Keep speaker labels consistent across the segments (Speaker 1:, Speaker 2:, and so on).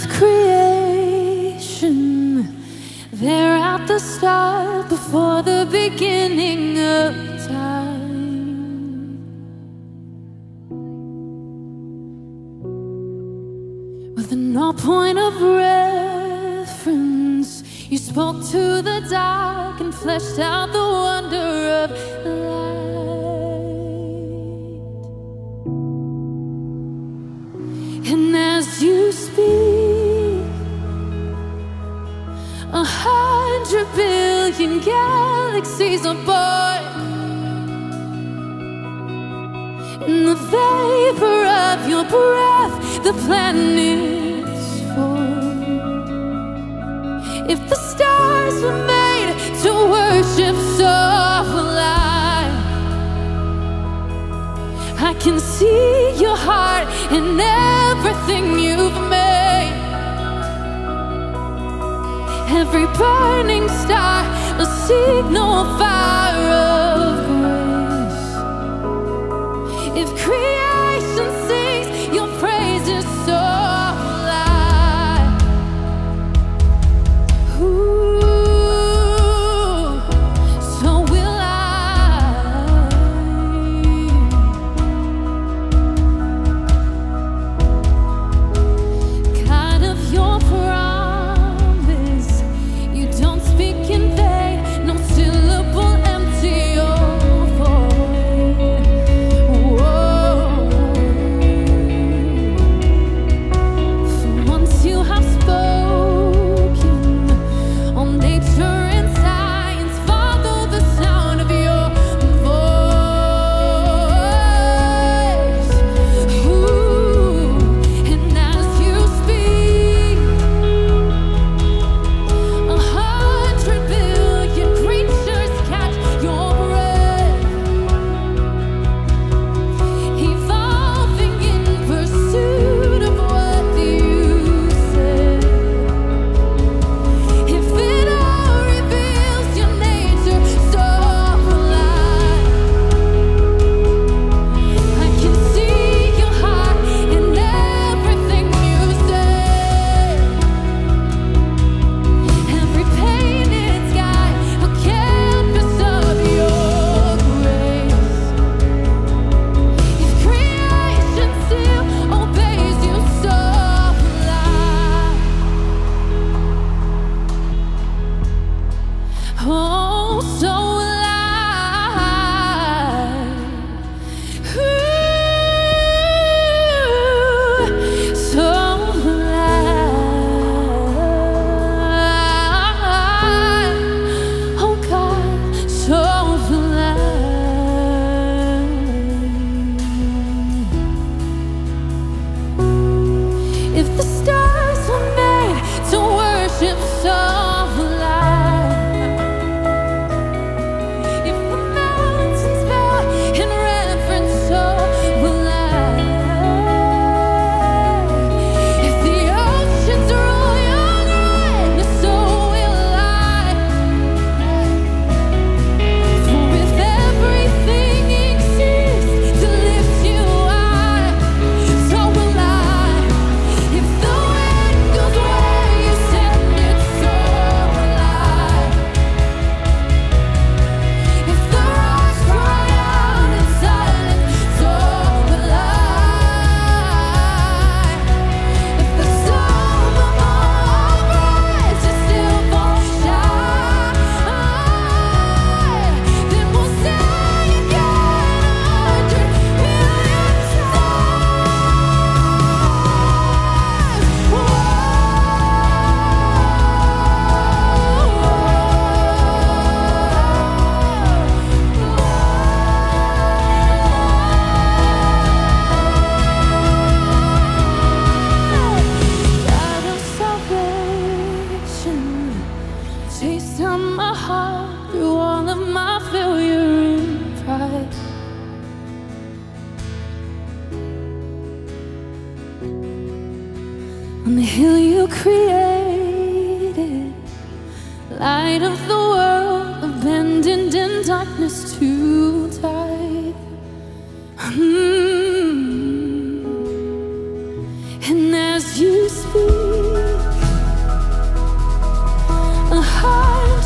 Speaker 1: of creation. They're at the start before the beginning of time. With no point of reference, you spoke to the dark and fleshed out the wonder of life. galaxies are born In the vapor of your breath The planets form If the stars were made to worship so will I I can see your heart in everything you've made. Every burning star I seek fire of grace. If creation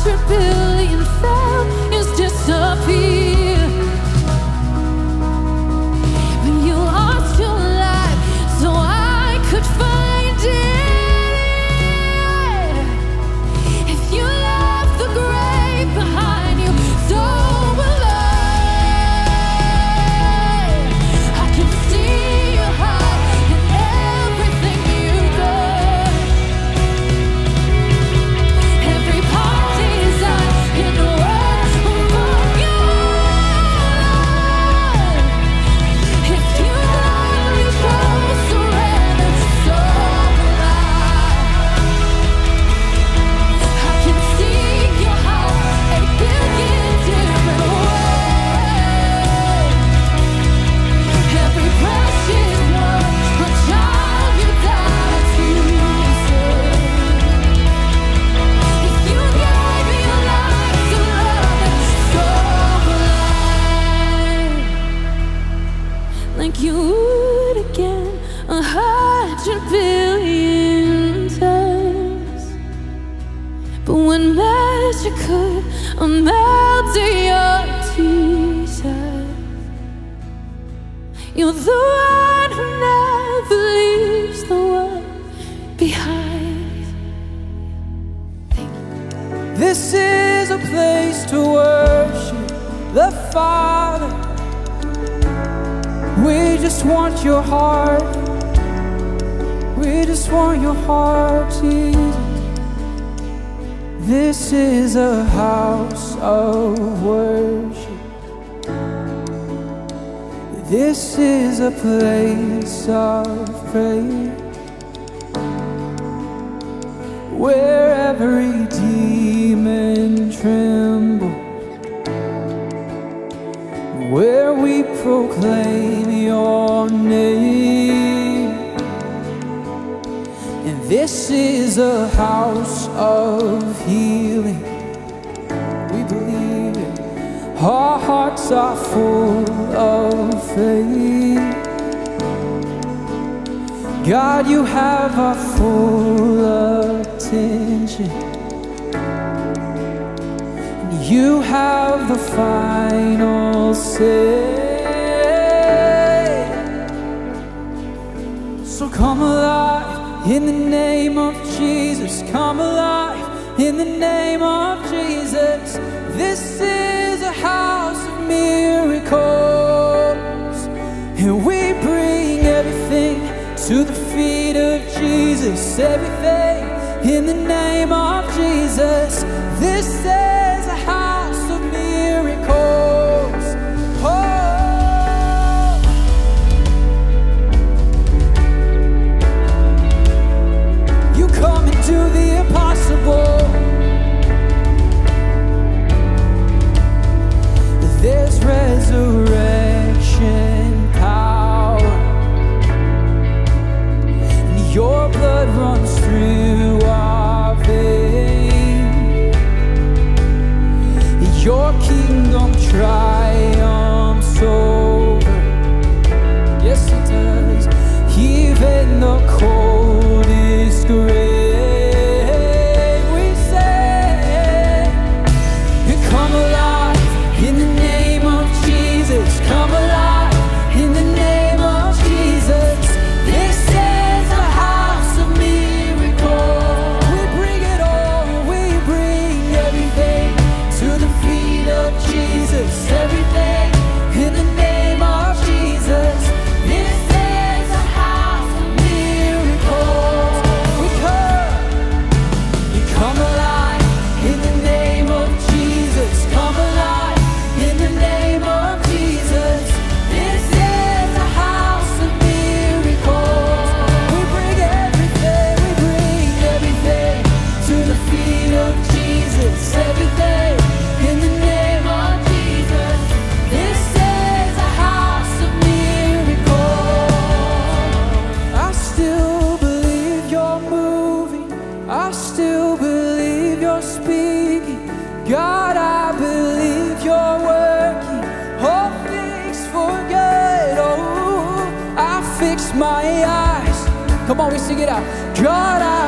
Speaker 1: tripping. wish I could. Melt your tears You're the one who never leaves the world behind. This is a
Speaker 2: place to worship the Father. We just want your heart. We just want your heart, Jesus. This is a house of worship. This is a place of praise where every demon trembles, where we proclaim your name. This is a house of healing. We believe it. Our hearts are full of faith. God, you have our full attention. You have the final say. In the name of Jesus, come alive. In the name of Jesus, this is a house of miracles. And we bring everything to the feet of Jesus, everything. In the name of Jesus, this is
Speaker 3: try. chora.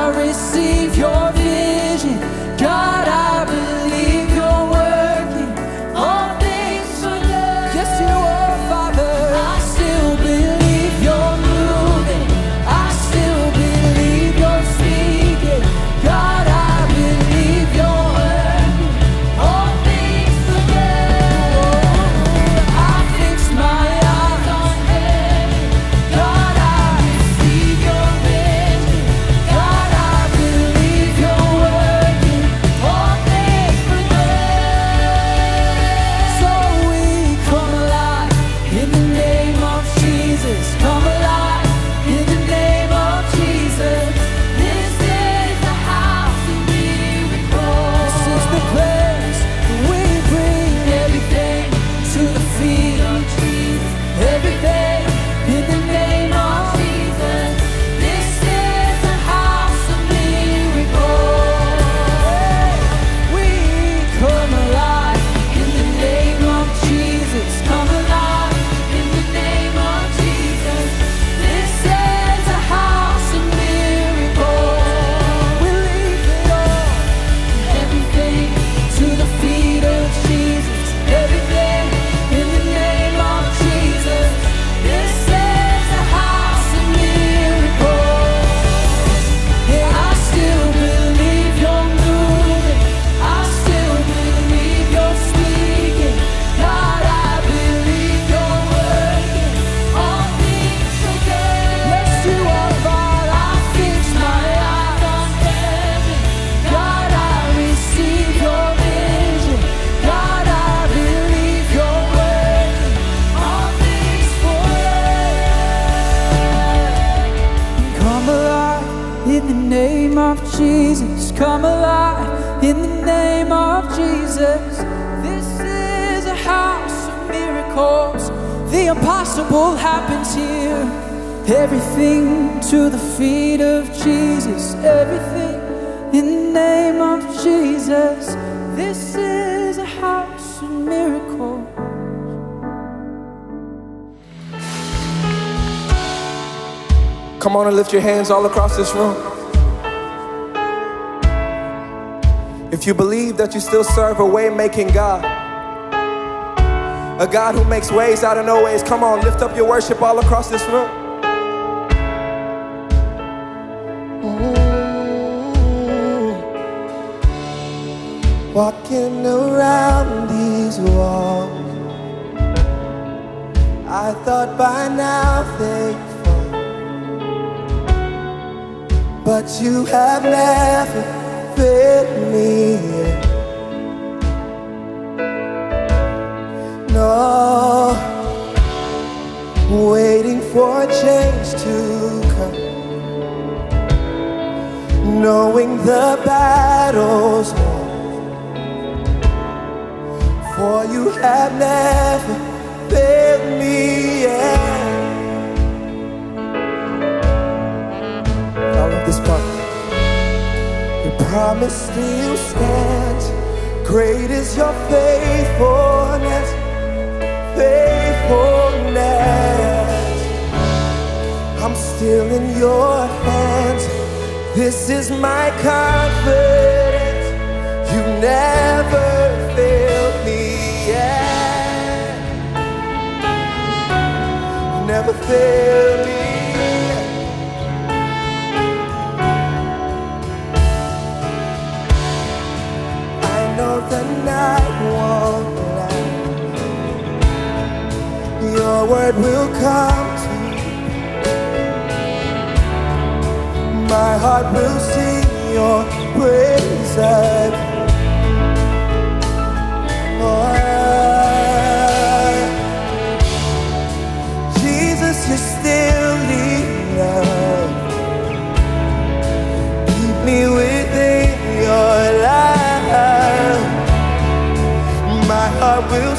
Speaker 3: Lift your hands all across this room. If you believe that you still serve a way making God, a God who makes ways out of no ways, come on, lift up your worship all across this room. Mm. Walking around these walls, I thought by now they'd but you have never failed me yet. No, waiting for change to come, knowing the battles won. For you have never failed me yet. Promise still stands. Great is your faithfulness, faithfulness. I'm still in your hands. This is my confidence. You never failed me yet. Never failed me. The night won't last. Your word will come to me. My heart will sing your praise again. Oh, Heart will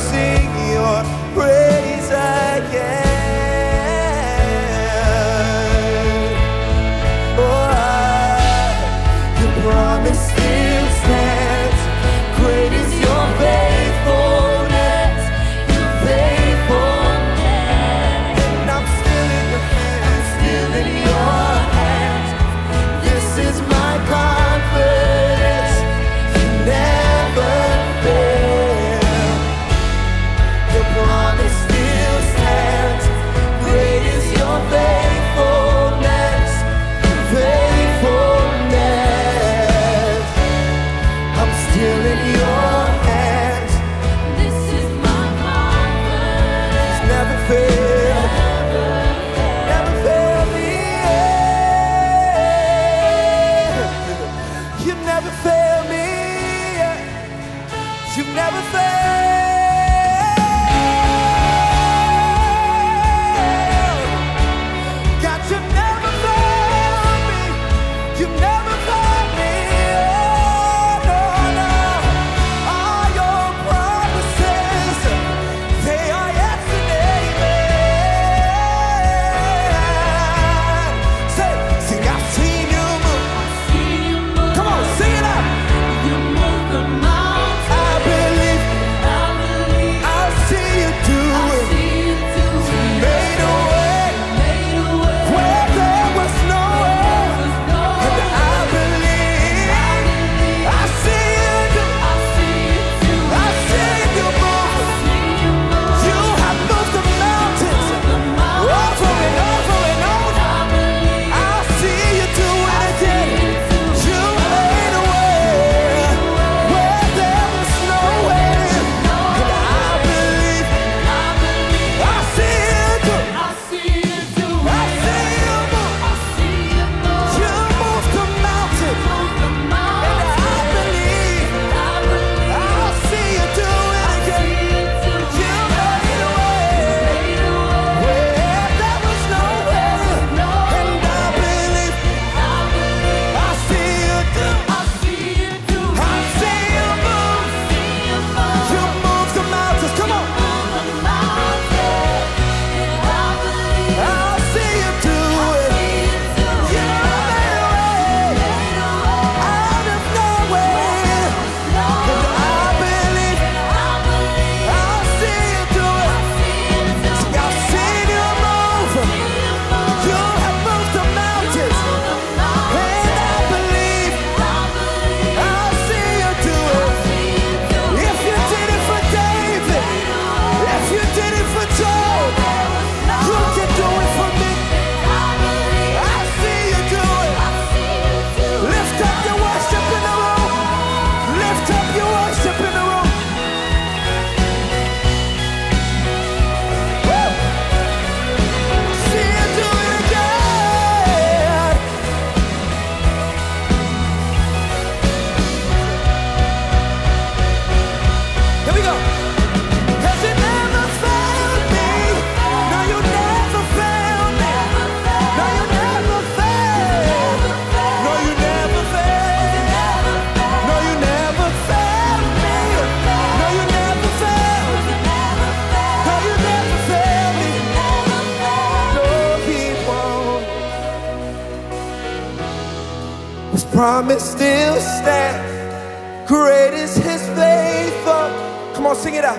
Speaker 3: it.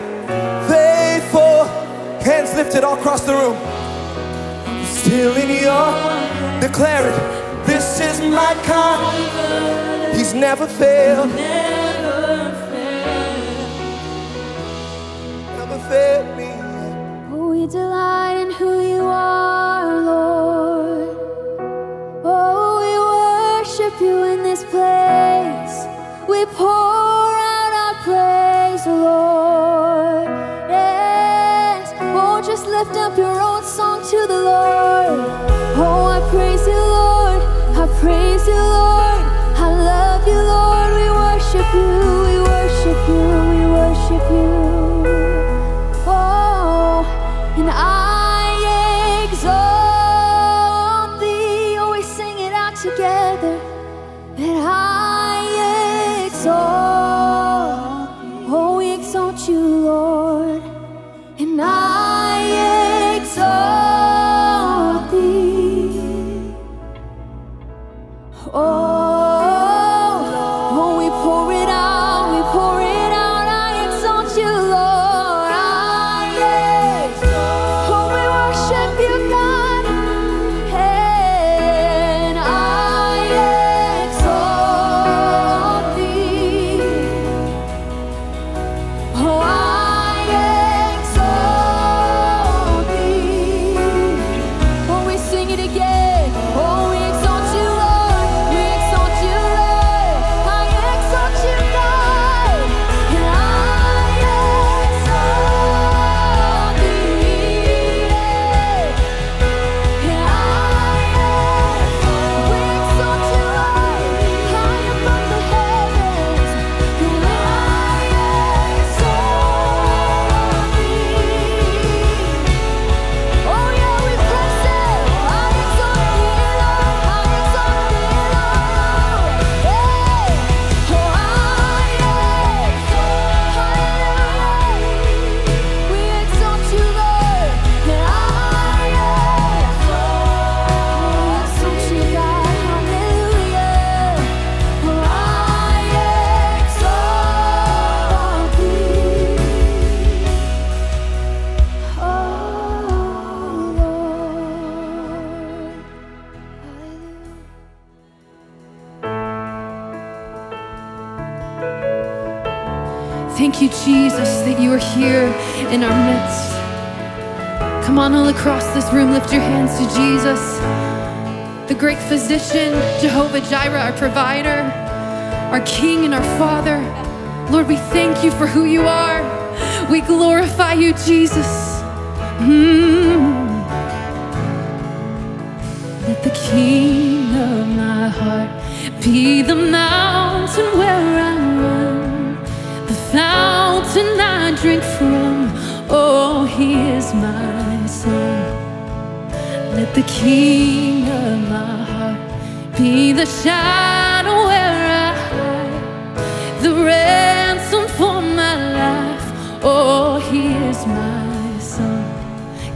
Speaker 3: Faithful. Hands lifted all across the room. Still in your declare it. This is my God. He's never failed. Never failed me.
Speaker 4: Oh,
Speaker 1: Jesus, the great physician, Jehovah Jireh, our provider, our King and our Father. Lord, we thank you for who you are. We glorify you, Jesus. Mm. Let the King of my heart be the mountain where I run, the fountain I drink from. Oh, He is song. Let the King of my heart be the shadow where I hide, the ransom for my life. Oh, He is my song.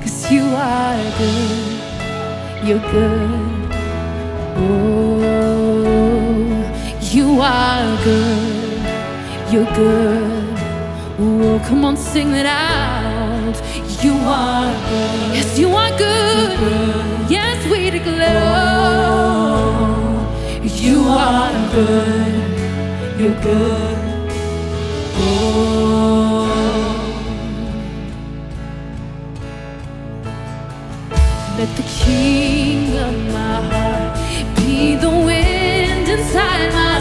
Speaker 1: Cause you are good, you're good. Oh, you are good, you're good. Oh, come on, sing that out. You are good. Yes, you are good. Declare. Oh, you are good. You're good. Oh. Let the king of my heart be the wind inside my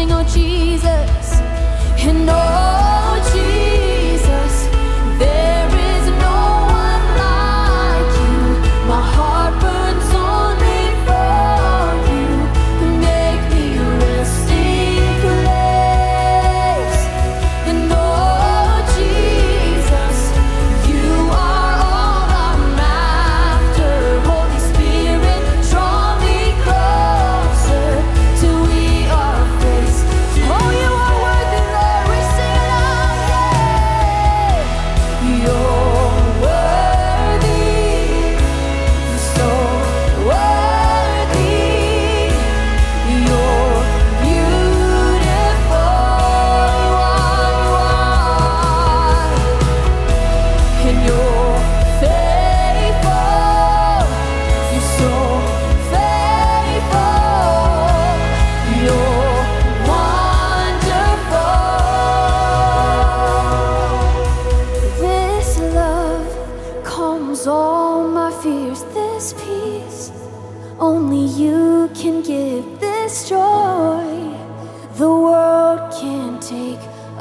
Speaker 1: sing, oh
Speaker 4: Jesus, and oh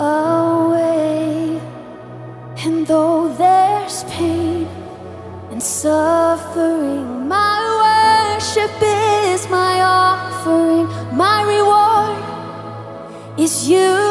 Speaker 1: away. And though there's pain and suffering, my worship is my offering, my reward is you.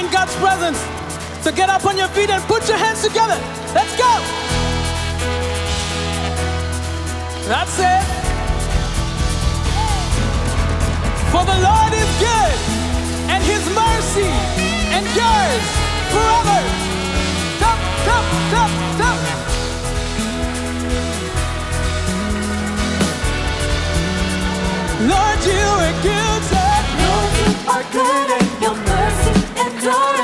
Speaker 2: in God's presence. So get up on your feet and put your hands together. Let's go. That's it. For the Lord is good, and his mercy endures forever. Stop, stop, stop, stop. Lord, you are good. Lord,
Speaker 1: you are good, and your adore